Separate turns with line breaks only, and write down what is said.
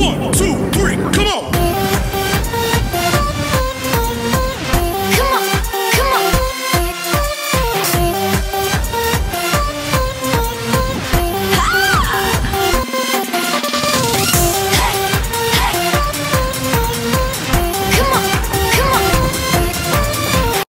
One, two, three.